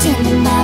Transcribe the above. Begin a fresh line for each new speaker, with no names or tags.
Tell me the